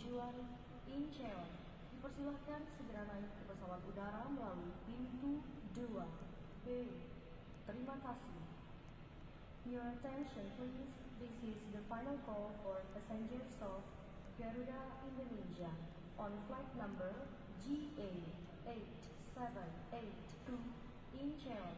tujuan Incheon. Dipersilahkan segera naik ke pesawat udara melalui pintu 2B. Terima kasih. Your attention please. This is the final call for passengers of Garuda Indonesia on flight number GA8782 Incheon